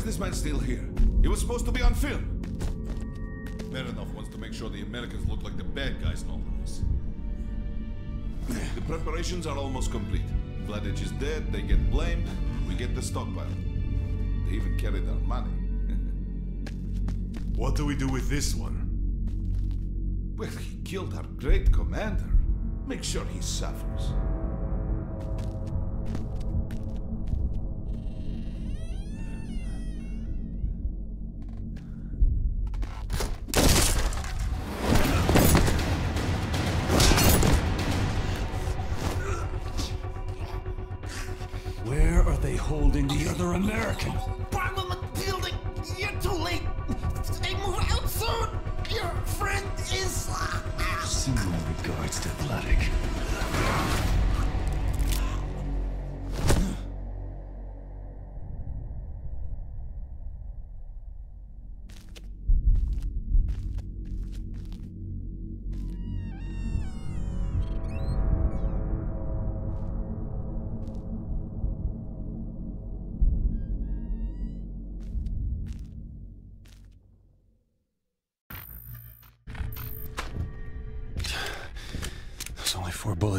Why is this man still here? He was supposed to be on film. Marinov wants to make sure the Americans look like the bad guys in all of this. The preparations are almost complete. Vladich is dead, they get blamed, we get the stockpile. They even carried our money. What do we do with this one? Well, he killed our great commander. Make sure he suffers. Holding the other American?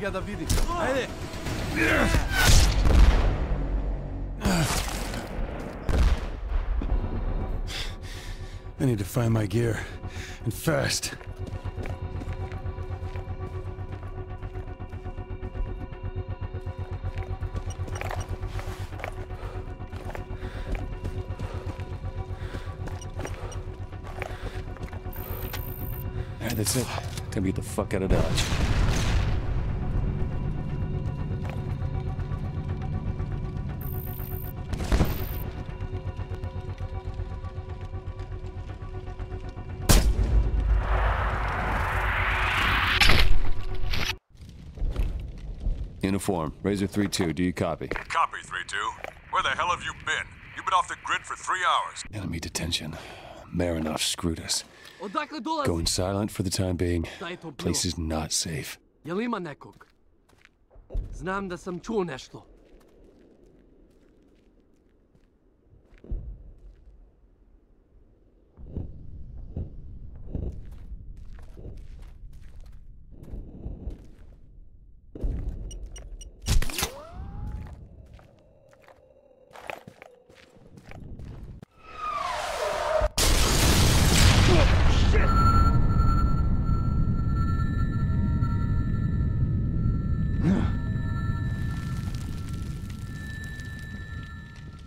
ga da vidim. Ajde! I need to find my gear. And fast. Alright, that's it. Time to get the fuck out of Dodge. Uniform, Razor 3-2, do you copy? Copy, 3-2. Where the hell have you been? You've been off the grid for three hours. Enemy detention. Marinov screwed us. Going silent for the time being. Šta je to bilo? Place is not safe. Jel ima nekog? Znam da sam čuo nešto.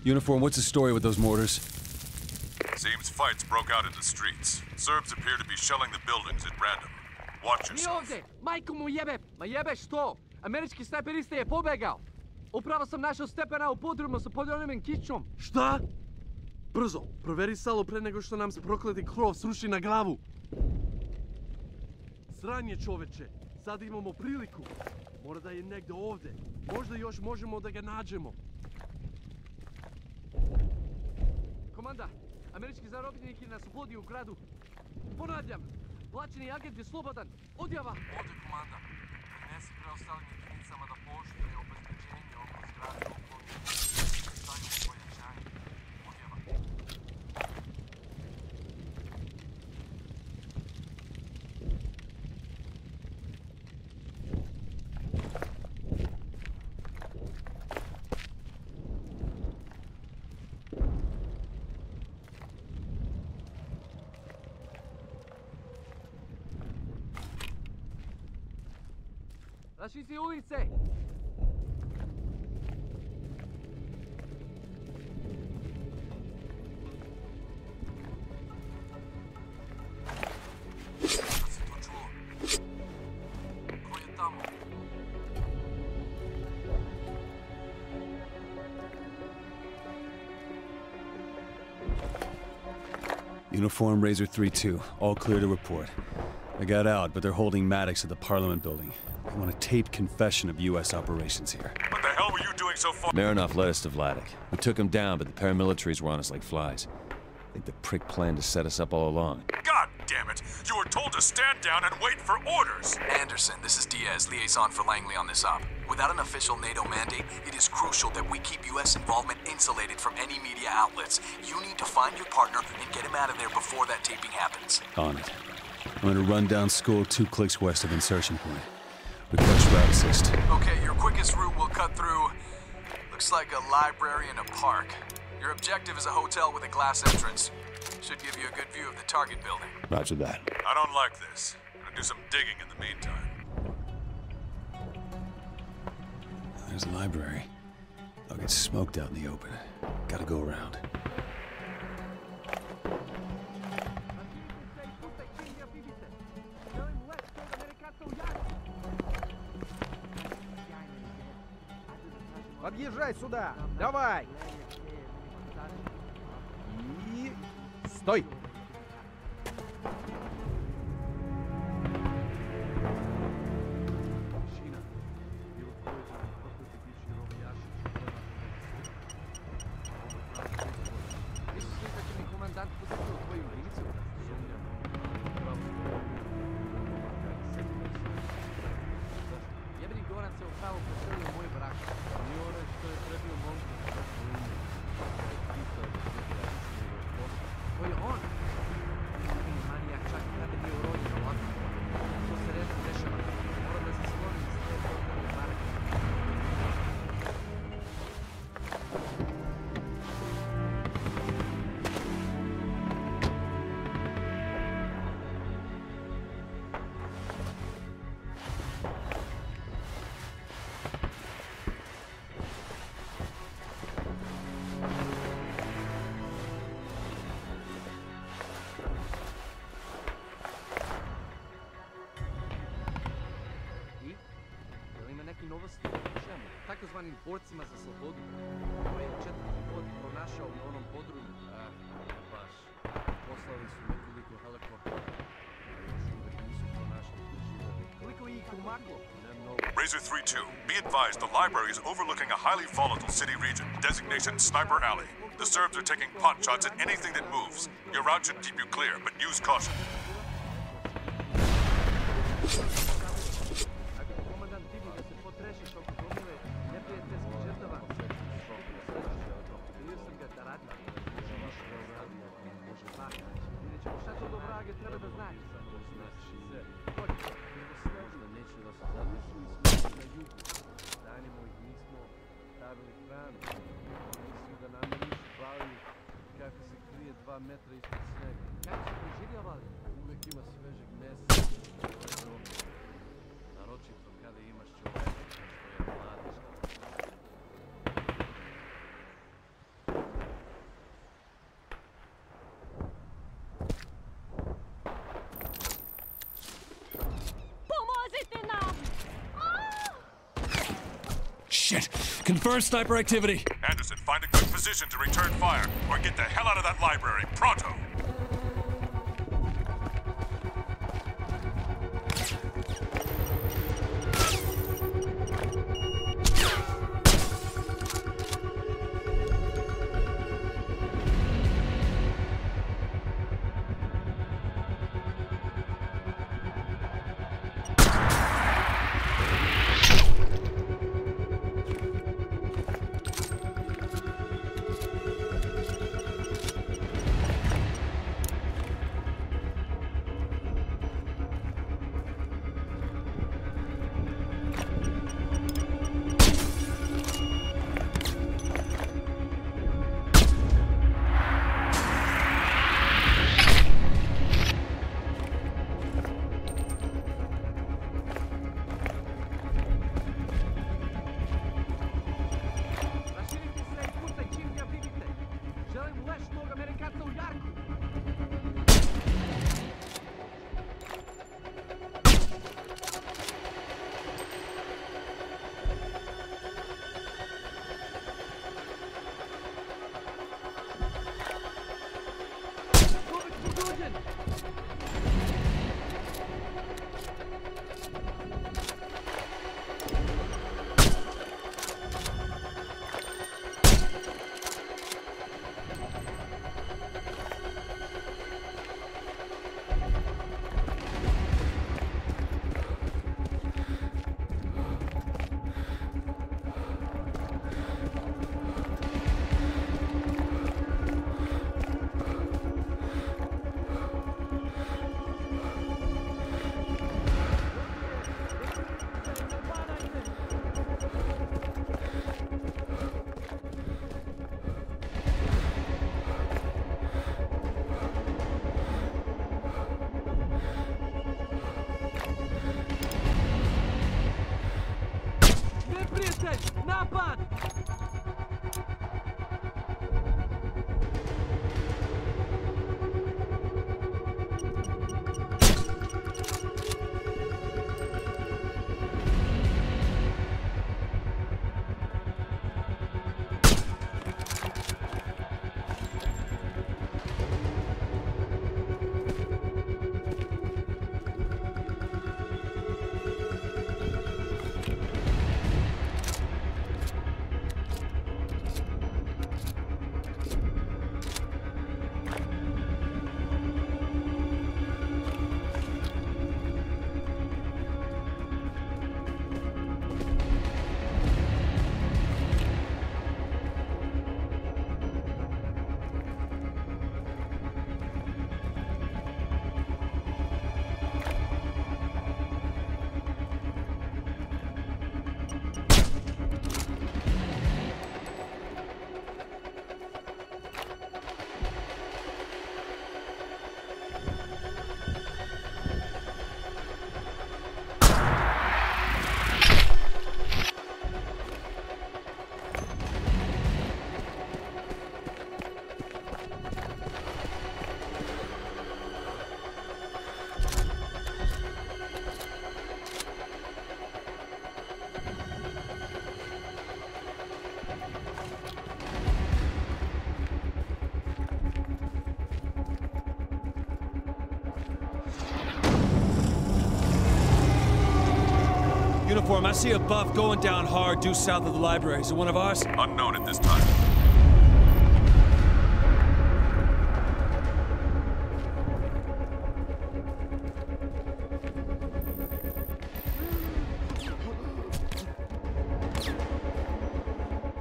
Uniform, what's the story with those mortars? Seems fights broke out in the streets. Serbs appear to be shelling the buildings at random. Watch yourself. ovdje! Majko mu jebe! Ma jebe što? Američki snajperista je pobegao! Upravo sam našao Stepana u podrumu sa poljonim kičom. Šta? Brzo, proveri salo pre nego što nam se prokleti krov sruši na glavu. Sranje čoveče, sad imamo priliku. Mora da je negdje ovdje. Možda još možemo da ga nađemo. Komanda, američki zarobljenik je na slobodi u gradu. Ponavljam, plaćeni agent je slobodan. Odjava! Ovdje komanda. Prenesi preostalim jedinicama da pooštre obezbeđenje oko zgrade A si ulice! Uniform Razor 3-2, all clear to report. I got out, but they're holding Maddox at the Parliament building. They want a taped confession of U.S. operations here. What the hell were you doing so far? Marinov led us to Vladik. We took him down, but the paramilitaries were on us like flies. I think the prick planned to set us up all along. God damn it! You were told to stand down and wait for orders! Anderson, this is Diaz, liaison for Langley on this op. Without an official NATO mandate, it is crucial that we keep U.S. involvement insulated from any media outlets. You need to find your partner and get him out of there before that taping happens. On it. I'm gonna run down school two clicks west of insertion point. Request route assist. Okay, your quickest route will cut through. Looks like a library and a park. Your objective is a hotel with a glass entrance. Should give you a good view of the target building. Roger that. I don't like this. I'm gonna do some digging in the meantime. There's a library. I'll get smoked out in the open. Gotta go around. Подъезжай сюда! Давай! И... Стой! Takozvanim borcima za slobodu. Je četvrti brod pronašao na onom. A, baš. Poslali su nekoliko helikoptera. Razor 3-2, be advised the library is overlooking a highly volatile city region, designation Sniper Alley. The Serbs are taking pot shots at anything that moves. Your route should keep you clear, but use caution. Confirm sniper activity! Anderson, find a good position to return fire, or get the hell out of that library, pronto! Uniform, I see a buff going down hard due south of the library. Is it one of ours? Unknown at this time.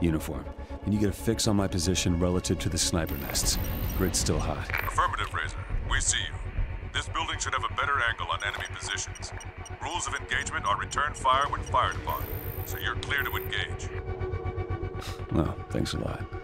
Uniform. Can you get a fix on my position relative to the sniper nests? Grid's still hot. Affirmative, Razor. We see you. This building should have a better angle on enemy positions. Rules of engagement are return fire when fired upon, so you're clear to engage. Well, thanks a lot.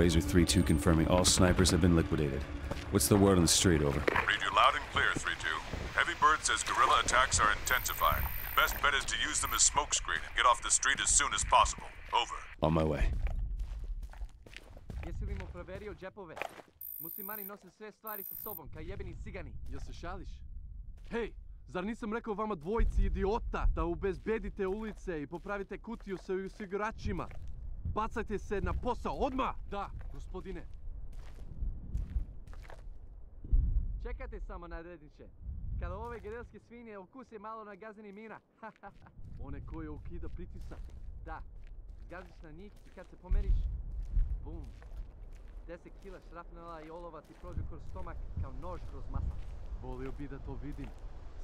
Razor 3-2 confirming all snipers have been liquidated. What's the word on the street, over? Read you loud and clear, 3-2. Heavy Heavy Bird says guerrilla attacks are intensifying. Best bet is to use them as smokescreen and get off the street as soon as possible. Over. On my way. Jesi li mu proverio džepove? Muslimani nose sve stvari sa sobom, kao jebeni cigani. Jel se šališ? Hej, zar nisam rekao vama dvojici idiota da ubezbedite ulice i popravite kutiju sa osiguračima? Bacajte se na posao, odmah! Da, gospodine. Čekajte samo, naredniče. Kada ove gerilske svinje okuse malo na gazini mina. One koje ukida pritisak. Da, zgaziš na njih i kad se pomeriš, bum. 10 kila šrapnela i olova ti prođu kroz stomak kao nož kroz maslac. Volio bi da to vidim,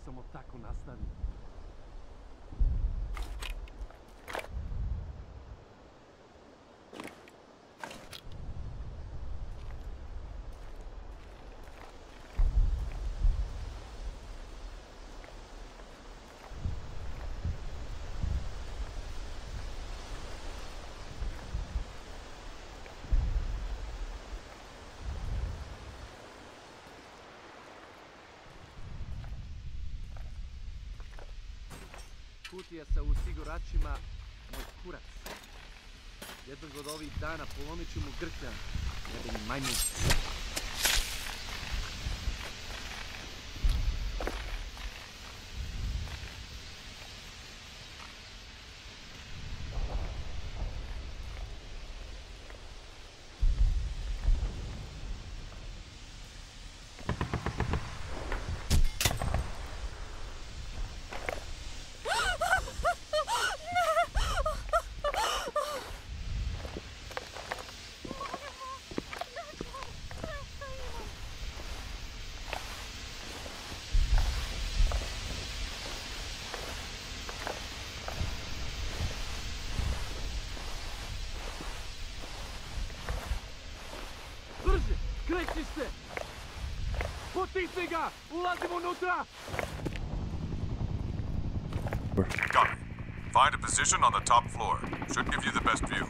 samo tako nastavi. Kutija sa osiguračima, moj kurac. Jednog od ovih dana polomit ću mu grkljan, jebeni majmun. Kreći se! Potisni ga! Ulazimo unutra! Copy. Find a position on the top floor. Should give you the best view.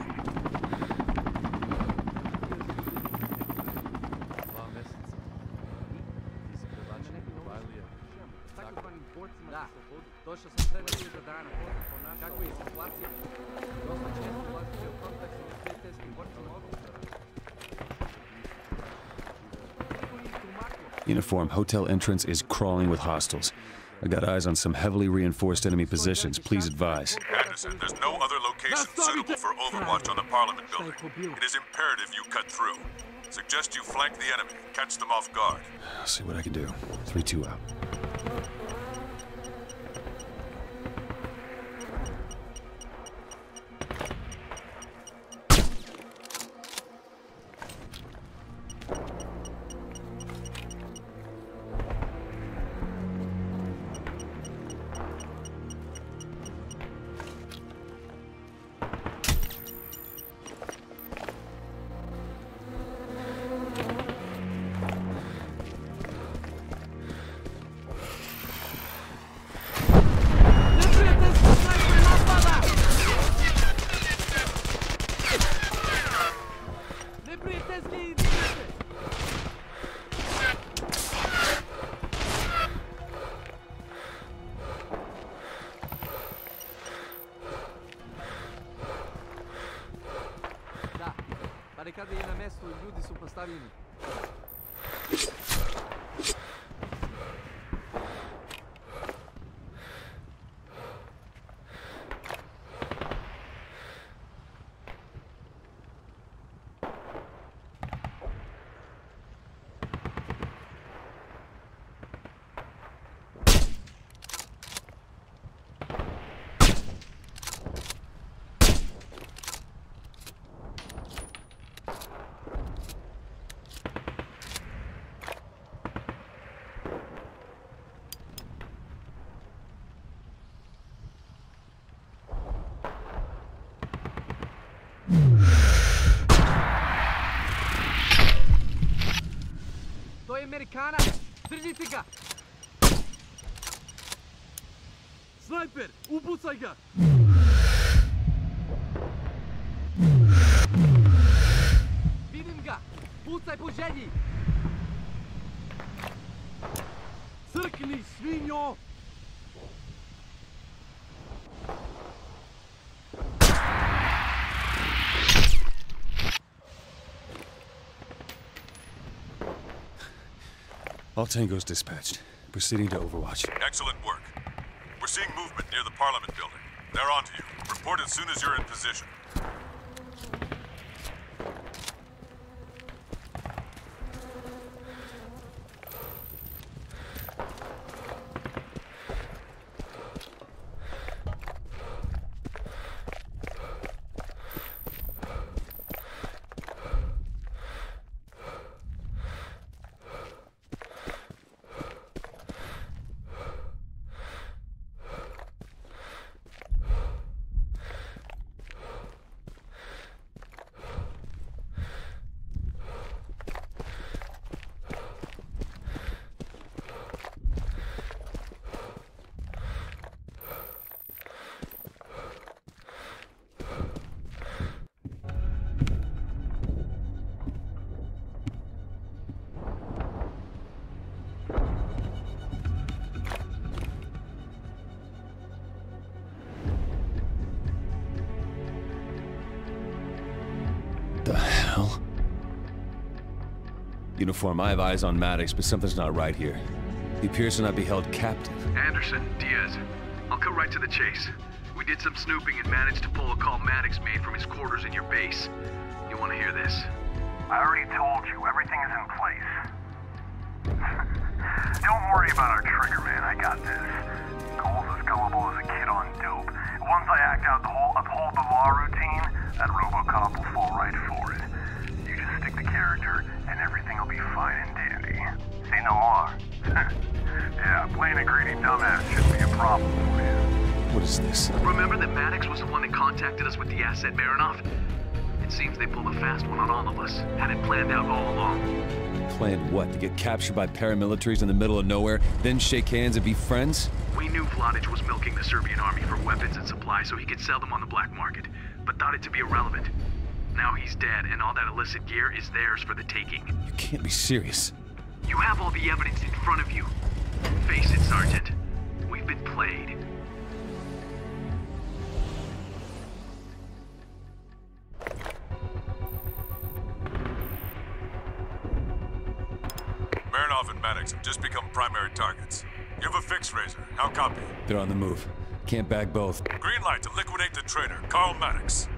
Dva meseca. Ti si prebačen u Bajlija. Takozvanim borcima da. za slobodu. Došao sam pre nekoliko dana. Kako je situacija? Dosta često ulazite u kontakt sa prijateljskim borcima Niko njih tumaklo. Uniform hotel entrance is crawling with hostiles. I got eyes on some heavily reinforced enemy positions. Please advise. Anderson, there's no other location suitable for overwatch on the Parliament building. It is imperative you cut through. Suggest you flank the enemy, catch them off guard. I'll see what I can do. 3 2 out. Je na mestu i ljudi su postavljeni. To je Amerikanac! Držite ga! Snajper! Upucaj ga! Vidim ga! Pucaj po All tangos dispatched. Proceeding to Overwatch. Excellent work. We're seeing movement near the Parliament building. They're on to you. Report as soon as you're in position. Uniform, I have eyes on Maddox, but something's not right here. He appears to not be held captive. Anderson, Diaz. I'll cut right to the chase. We did some snooping and managed to pull a call Maddox made from his quarters in your base. You want to hear this? I already told you, everything is in place. Don't worry about our trigger, man. I got this. Cole's as gullible as a kid on dope. Once I act out the whole uphold the law routine, that Robocop will fall right for it. You just stick the character, and everything will be fine and dandy. See no more. yeah, playing a greedy dumbass shouldn't be a problem for you. What is this? Remember that Maddox was the one that contacted us with the asset Marinov? It seems they pulled a fast one on all of us. Had it planned out all along. Planned what? To get captured by paramilitaries in the middle of nowhere, then shake hands and be friends? We knew Vladic was milking the Serbian army for weapons and supplies so he could sell them on the black market, but thought it to be irrelevant. Now he's dead, and all that illicit gear is theirs for the taking. You can't be serious. You have all the evidence in front of you. Face it, Sergeant. We've been played. Marinov and Maddox have just become primary targets. You have a fix, Razor. How copy? They're on the move. Can't bag both. Green light to liquidate the traitor, Carl Maddox.